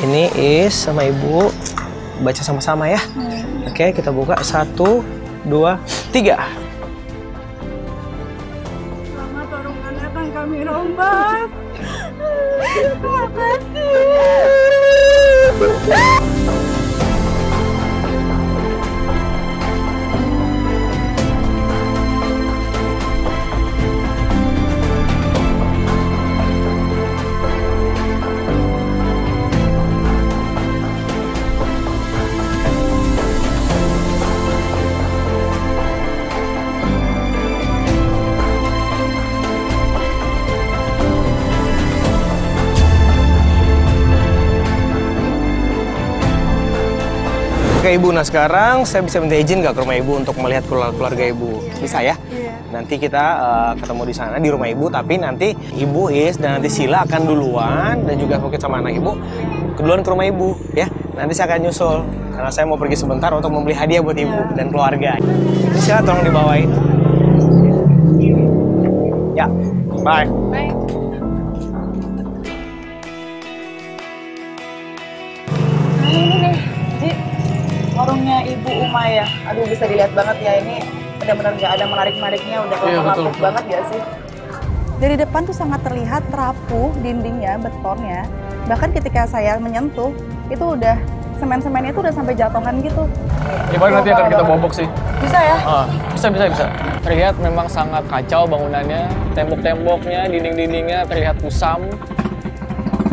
Ini is sama ibu baca sama-sama ya. Oke, kita buka satu, dua, tiga. Selamat warungan akan kami rombak. Terima kasih. Oke ibu, nah sekarang saya bisa minta izin nggak ke rumah ibu untuk melihat keluarga, keluarga ibu? Bisa ya? Iya. Nanti kita eh, ketemu di sana di rumah ibu, tapi nanti ibu Is dan nanti Sila akan duluan dan juga mungkin sama anak ibu keduluan ke rumah ibu ya. Nanti saya akan nyusul karena saya mau pergi sebentar untuk membeli hadiah buat ibu dan keluarga. Sila tolong dibawain. Ya, bye. Nah, Umaya. Aduh, bisa dilihat banget ya ini benar-benar nggak ada menarik-nariknya, udah Iya, lapuk betul. banget ya sih. Dari depan tuh sangat terlihat rapuh dindingnya, betonnya. Bahkan ketika saya menyentuh, itu udah semen-semennya itu udah sampai jatuhan gitu. Ya paling nanti akan kita bobok sih. Bisa ya? Ah, bisa bisa bisa. Terlihat memang sangat kacau bangunannya, tembok-temboknya, dinding-dindingnya terlihat kusam.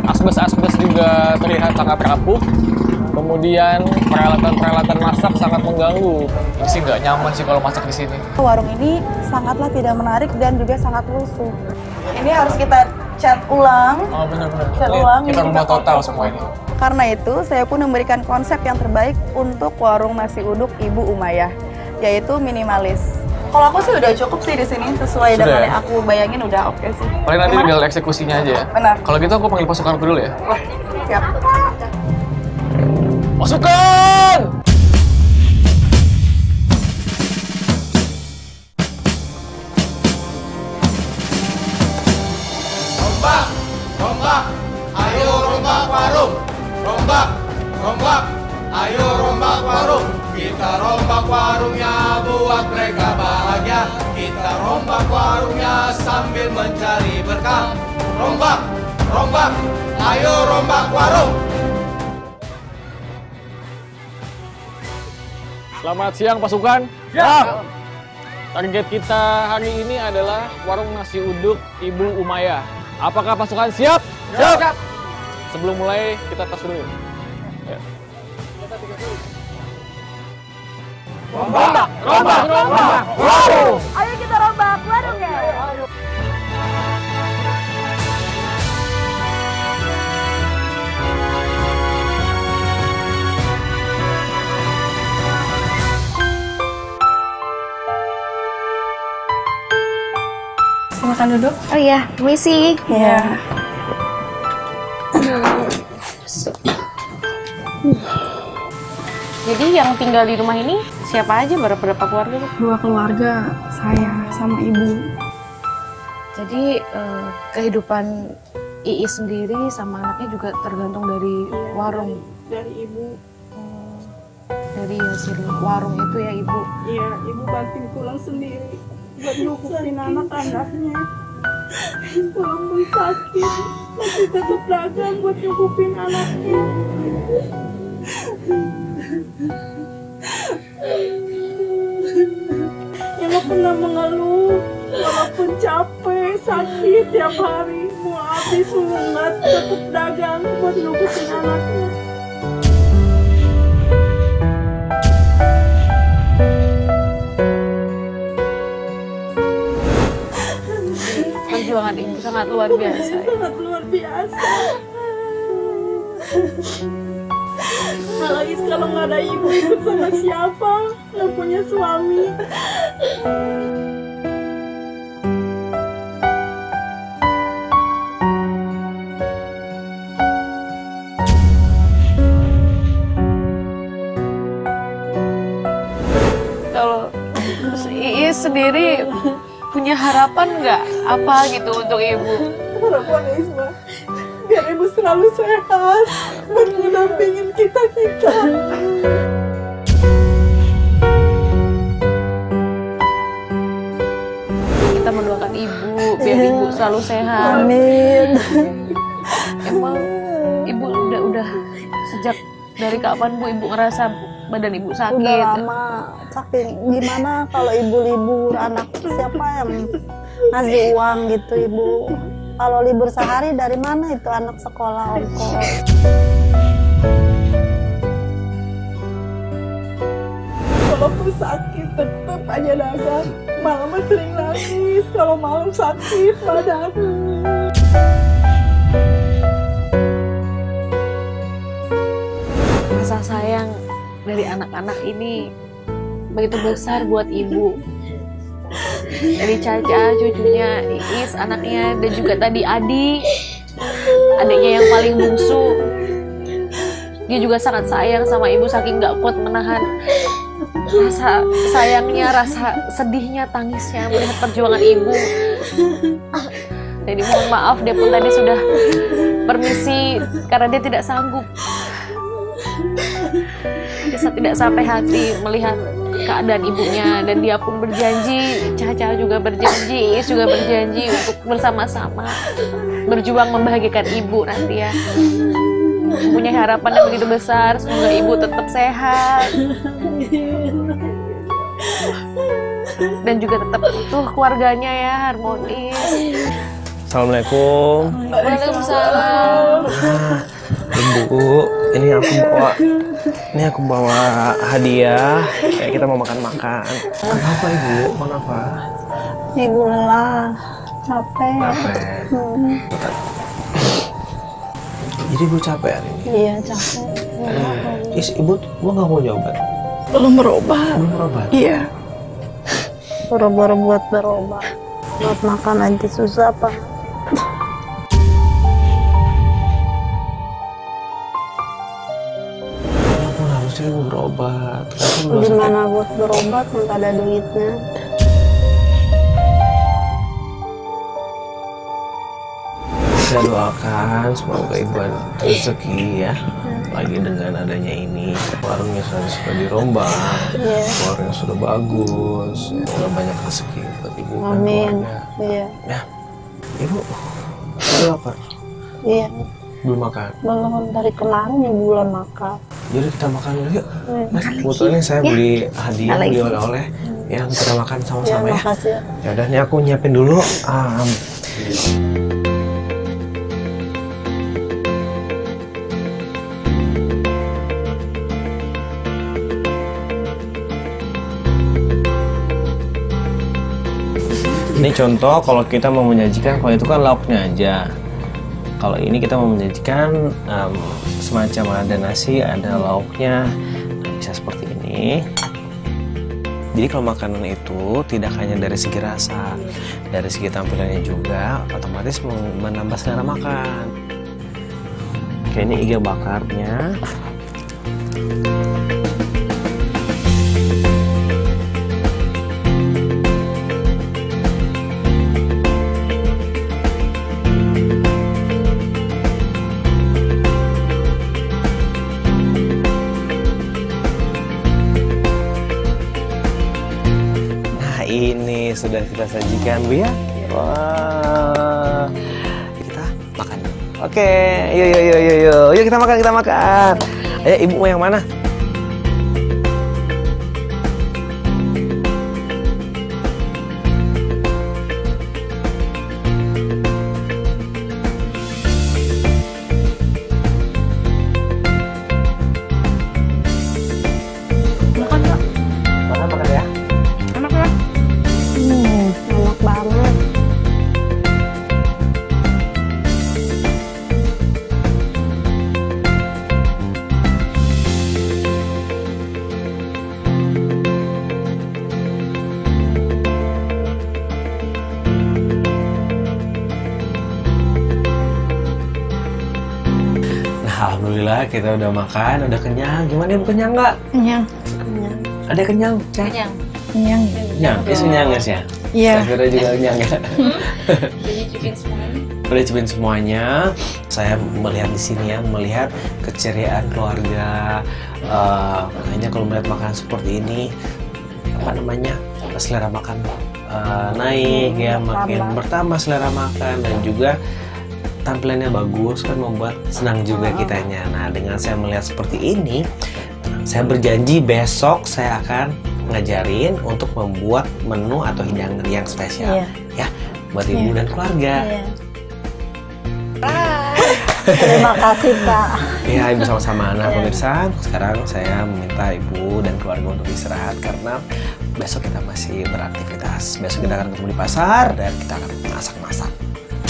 Asbes-asbes juga terlihat sangat rapuh. Kemudian peralatan-peralatan masak sangat mengganggu. Ini sih nggak nyaman sih kalau masak di sini. Warung ini sangatlah tidak menarik dan juga sangat lusuh. Ini harus kita cat ulang. Oh benar-benar. Kita Lihat, ulangi, Kita rubah total semua ini. Karena itu, saya pun memberikan konsep yang terbaik untuk warung nasi uduk Ibu Umayyah, yaitu minimalis. Kalau aku sih udah cukup sih di sini, sesuai Sudah dengan ya? yang aku bayangin udah oke sih. Paling nanti Gimana? tinggal eksekusinya aja ya. Benar. Kalau gitu aku panggil pasukan dulu ya. Wah, siap. Pasukan! Rombak, rombak, ayo rombak warung. Rombak, rombak, ayo rombak warung. Kita rombak warungnya buat mereka bahagia. Kita rombak warungnya sambil mencari berkah. Rombak, rombak, ayo rombak warung. Selamat siang pasukan. Ya. Target kita hari ini adalah warung nasi uduk Ibu Umaya. Apakah pasukan siap? Siap. Sebelum mulai kita tes dulu. Ya. Rombak, rombak, rombak. Wow. Ayo kita rombak warungnya. Silakan duduk. Oh iya, permisi. Ya. Jadi yang tinggal di rumah ini siapa aja berapa berapa keluarga? Dua keluarga, saya sama ibu. Jadi eh, kehidupan Ii sendiri sama anaknya juga tergantung dari warung. Dari ibu, Dari hasil warung itu ya Ibu. iya ibu banting tulang sendiri buat nyukupin anak-anaknya. Walaupun sakit, masih tetap dagang buat nyukupin anaknya. yang gak pernah mengeluh walaupun capek sakit tiap hari mau habis lungat tetap dagang buat nyukupin anaknya Perjuangan Ibu sangat luar biasa. ya. sangat luar biasa apalagi kalau nggak ada ibu sama siapa nggak punya suami Kalau Ii sendiri punya harapan nggak apa gitu untuk Ibu? harapan Isma biar ibu selalu sehat bernyata Kita mendoakan ibu biar ibu selalu sehat. Amin. Emang ibu udah udah sejak dari kapan bu ibu ngerasa badan ibu Udah sakit? lama saking gimana kalau ibu libur anak siapa yang ngasih uang gitu ibu. Kalau libur sehari dari mana itu anak sekolah ongkos. Walaupun sakit tetap aja dagang. Malam sering nangis kalau malam sakit badan. Rasa sayang dari anak-anak ini begitu besar buat ibu. Dari Caca, cucunya, Iis, anaknya, dan juga tadi Adi, adiknya yang paling bungsu. Dia juga sangat sayang sama ibu saking gak kuat menahan rasa sayangnya, rasa sedihnya, tangisnya melihat perjuangan ibu. Jadi mohon maaf dia pun tadi sudah permisi karena dia tidak sanggup. Dia tidak sampai hati melihat keadaan ibunya dan dia pun berjanji, Caca juga berjanji, Iis juga berjanji untuk bersama-sama berjuang membahagiakan ibu nanti ya. Punya harapan yang begitu besar, semoga ibu tetap sehat dan juga tetap utuh keluarganya ya harmonis. Assalamualaikum. Waalaikumsalam. Ibu, ini aku bawa ini aku bawa hadiah. Kayak kita mau makan-makan. Kenapa ibu? Kenapa? Ibu lelah, capek. Capek. Hmm, Jadi ibu capek hari ini. iya capek. Is, ibu, gua nggak mau nyobat. Belum berobat. Belum berobat. Iya. Boro-boro buat berobat. Buat makan aja susah pak. Harusnya ibu berobat? Gimana buat berobat nggak ada duitnya? Saya doakan semoga ibu rezeki ya. Lagi dengan adanya ini, warungnya sudah sudah dirombak, Iya. warungnya sudah bagus, sudah banyak rezeki buat ibu dan Amin. keluarga. Iya. Ya, ibu, lapar, Iya. belum makan. Belum dari kemarin ya bulan makan. Jadi kita makan dulu yuk. Iya. Mas, kebetulan saya beli hadiah, beli oleh-oleh. Ya, kita makan Ya, sama-sama ya. makasih ya. Ya udah, ini aku nyiapin dulu. Um, Ini contoh kalau kita mau menyajikan, kalau itu kan lauknya aja. Kalau ini kita mau menyajikan em, semacam ada nasi, ada lauknya, bisa seperti ini. Jadi kalau makanan itu tidak hanya dari segi rasa, dari segi tampilannya juga, otomatis menambah selera makan. Oke, ini iga bakarnya. Ini sudah kita sajikan Bu ya. Wah. Kita makan. Oke, yuk yuk yuk yuk yuk. Yuk kita makan kita makan. Ayo ibu mau yang mana? Alhamdulillah kita udah makan, udah kenyang. Gimana ibu kenyang nggak? Kenyang. Ada kenyang? Cah? Kenyang. Kenyang. Kenyang. Is kenyang guys ya? Iya. Saya kira juga kenyang ya. Semuanya. udah cipin semuanya. Saya melihat di sini ya, melihat keceriaan keluarga. Eh, kayaknya kalau melihat makanan seperti ini, apa namanya, selera makan eh, naik ya, makin bertambah selera makan dan juga tampilannya bagus kan membuat senang juga kitanya. Nah dengan saya melihat seperti ini, saya berjanji besok saya akan ngajarin untuk membuat menu atau hidangan yang spesial Iya. ya buat ibu dan keluarga. Iya. Terima kasih Pak. Ya, ibu sama-sama. Nah, pemirsa, sekarang saya meminta ibu dan keluarga untuk istirahat karena besok kita masih beraktivitas. Besok kita akan ketemu di pasar dan kita akan masak-masak.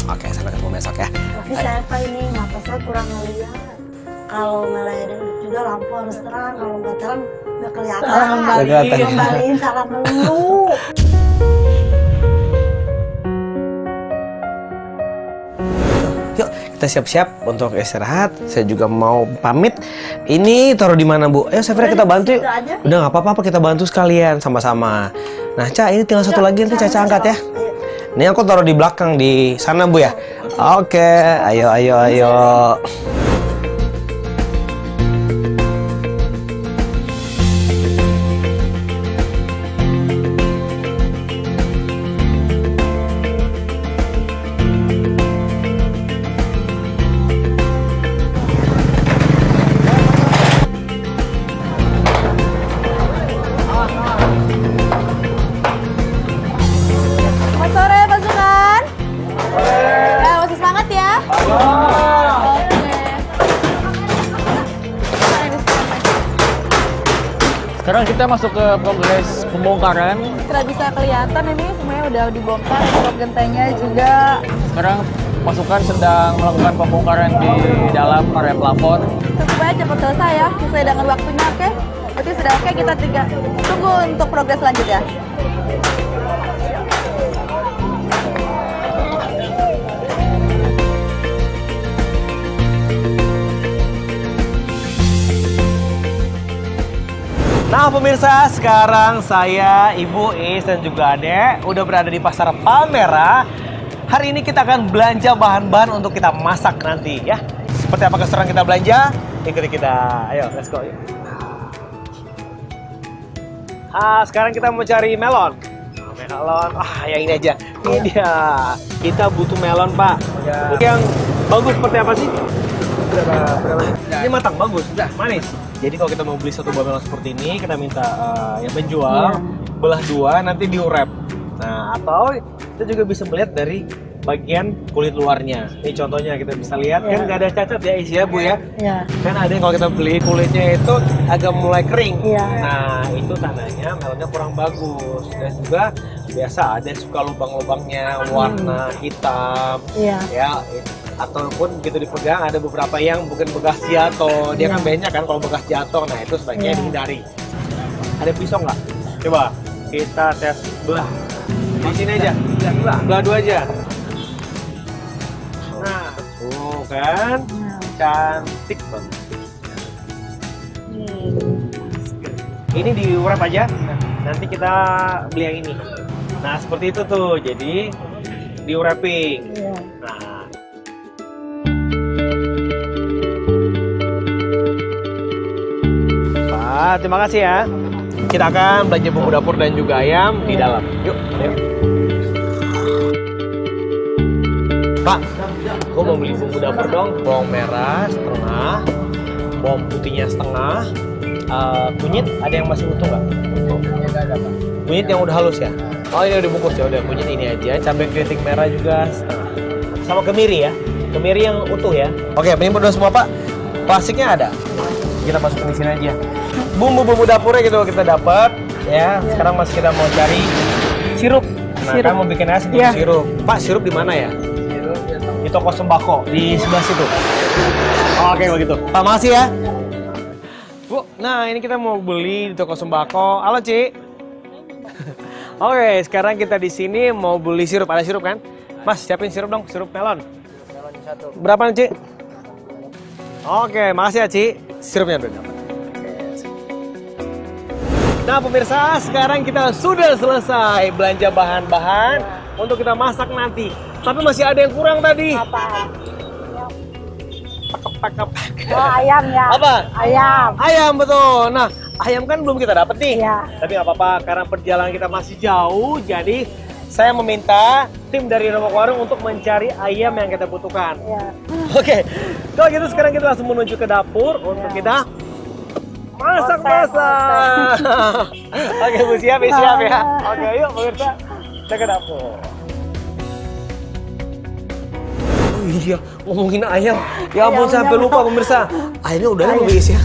Oke, sampai ketemu besok ya. Tapi saya Pak ini mata saya kurang ngeliat. Kalau ngeliat juga lampu harus terang. Kalau nggak terang nggak kelihatan. Nggak kelihatan. Kembaliin salam dulu. Yuk, kita siap-siap untuk istirahat. Saya juga mau pamit. Ini taruh di mana, Bu? Ayo, Safira kita bantu yuk. Udah nggak apa-apa, kita bantu sekalian sama-sama. Nah, Ca, ini tinggal satu lagi nanti Caca angkat ya. Ini aku taruh di belakang di sana, Bu ya. Oke, ayo ayo ayo. Sekarang kita masuk ke progres pembongkaran. Sudah bisa kelihatan ini semuanya udah dibongkar, blok gentengnya juga. Sekarang pasukan sedang melakukan pembongkaran di dalam area plafon. Supaya cepat selesai ya, sesuai dengan waktunya, oke? Berarti sudah oke, kita tiga tunggu untuk progres selanjutnya. Nah pemirsa, sekarang saya, Ibu Is dan juga Adek udah berada di Pasar Palmera. Hari ini kita akan belanja bahan-bahan untuk kita masak nanti ya. Seperti apa keseruan kita belanja? Ikuti kita. Ayo, let's go. yuk. Ah, sekarang kita mau cari melon. Nah, melon, ah yang ini aja. Ini dia. Kita butuh melon, Pak. Yang bagus seperti apa sih? Ini matang, bagus, manis. Jadi kalau kita mau beli satu buah melon seperti ini, kita minta eh, yang penjual belah dua, nanti diurep. Nah, atau kita juga bisa melihat dari bagian kulit luarnya. Ini contohnya kita bisa lihat kan nggak ada cacat ya isi ya bu ya. Ya. Kan ada yang kalau kita beli kulitnya itu agak mulai kering. Iya. Nah itu tandanya melonnya kurang bagus dan juga biasa ada yang suka lubang-lubangnya warna hitam Iya. ya it- ataupun begitu dipegang ada beberapa yang bukan bekas jatuh. Dia kan banyak kan kalau bekas jatuh. Nah itu sebaiknya Iya. dihindari. Ada pisau nggak? Coba kita tes belah. Di sini aja. Belah. Belah dua aja. Nah tuh kan. Cantik banget. Ini diurap aja. Nanti kita beli yang ini. Nah seperti itu tuh. Jadi diurapin. Iya. nah Pak, terima kasih ya. Kita akan belanja bumbu dapur dan juga ayam di dalam. Yuk, ayo. Pak, aku mau beli bumbu dapur dong. Bawang merah setengah, bawang putihnya setengah, eh, kunyit ada yang masih utuh nggak? Kunyit yang udah halus ya? Oh ini udah dibungkus ya udah kunyit ini aja. Cabai keriting merah juga setengah. Sama kemiri ya, kemiri yang utuh ya. Oke, ini semua pak. Plastiknya ada. Kita masukin di sini aja. Bumbu-bumbu dapurnya gitu kita dapat ya. Sekarang masih kita mau cari sirup. Nah, kan mau bikin es butuh Iya. sirup. Pak, sirup di mana ya? Di toko sembako di sebelah situ. Oke, begitu. Pak, makasih ya. Bu, nah ini kita mau beli di toko sembako. Halo, Ci. Oke, sekarang kita di sini mau beli sirup. Ada sirup kan? Mas, siapin sirup dong, sirup melon. Berapa nih, Ci? Oke, makasih ya, Ci. Sirupnya udah dapat. Nah, pemirsa, sekarang kita sudah selesai belanja bahan-bahan untuk kita masak nanti. Tapi masih ada yang kurang tadi. Pakap. Oh, ayam ya. Apa? Ayam. Ayam betul. Nah, ayam kan belum kita dapat nih. Iya. Tapi nggak apa-apa karena perjalanan kita masih jauh, jadi saya meminta tim dari Rombak Warung untuk mencari ayam yang kita butuhkan. Iya. Oke, kalau gitu sekarang kita langsung menuju ke dapur untuk kita masak-masak. Oke, Bu siap ya, siap ya. Oke, yuk pemirsa, kita ke dapur. Oh iya, ngomongin ayam. Ya ampun, sampai lupa pemirsa. Ayamnya udah guys ya?